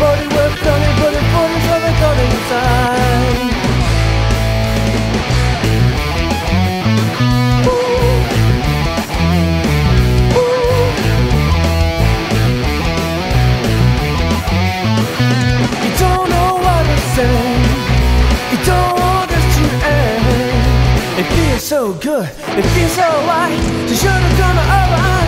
body worth turning, but it falls on the gun. It feels so good, it feels alright, so you're gonna alright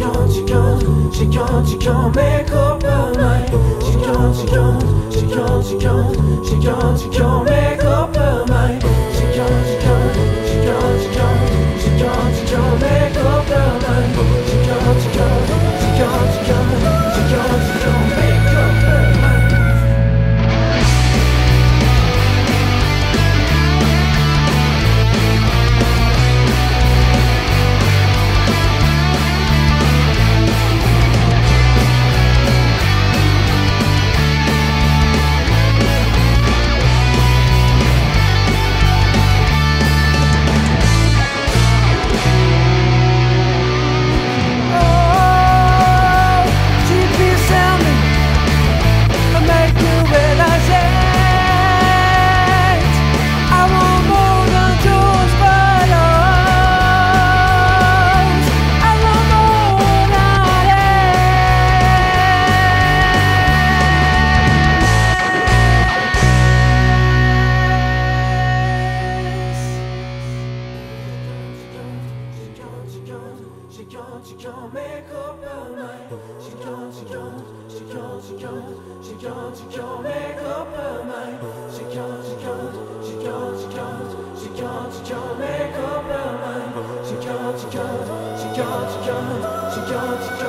she gon', she gon', she gon', she gon' make up her mind. She gon', she gon', she gon', she gon', she gon', she gon' She gon', she gon' make up her mind. She gon', she gon', she gon', she gon', she gon', she gon' make up her mind. She gon', she gon', she gon', she gon', she gon', she gon' make up her mind. She gon', she gon', she gon', she gon', she gon', she up